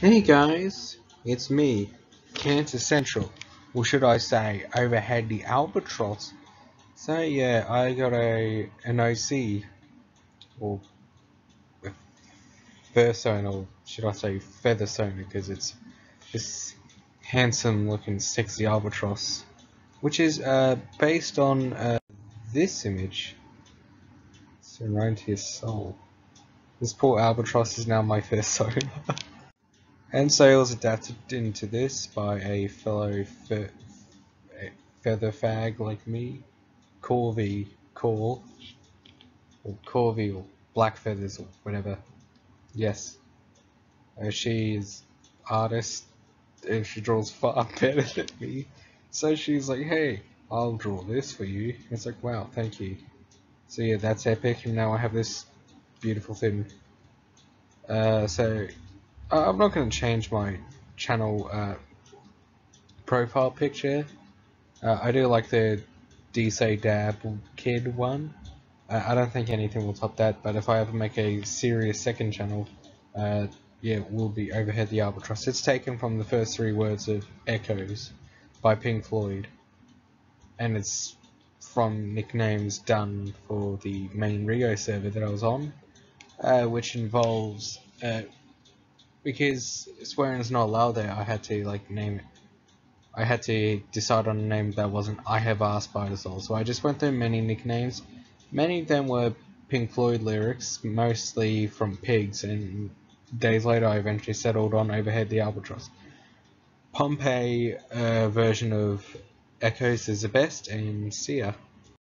Hey guys, it's me, Cancer Central, or should I say, Overhead the Albatross. So yeah, I got a an OC, or a or should I say Feather Feathersona, because it's this handsome looking sexy albatross, which is uh, based on uh, this image. Serenity Soul. This poor albatross is now my first owner. And was adapted into this by a fellow fe feather fag like me, Corvi Caw, or Corvi or Black Feathers or whatever. Yes, uh, she is artist and she draws far better than me. So she's like, hey, I'll draw this for you. It's like, wow, thank you. So yeah, that's epic, and now I have this beautiful thing. Uh, so I'm not going to change my channel uh, profile picture. Uh, I do like the DC Dab Kid one. Uh, I don't think anything will top that, but if I ever make a serious second channel, uh, yeah, it will be Overhead the Albatross. It's taken from the first three words of Echoes by Pink Floyd, and it's from nicknames done for the main Rio server that I was on, uh, which involves because swearing's not allowed there, I had to like name it. I had to decide on a name that wasn't I have asked by the soul. So I just went through many nicknames. Many of them were Pink Floyd lyrics, mostly from Pigs, and days later I eventually settled on Overhead the Albatross. Pompeii uh, version of Echoes is the best, and see ya.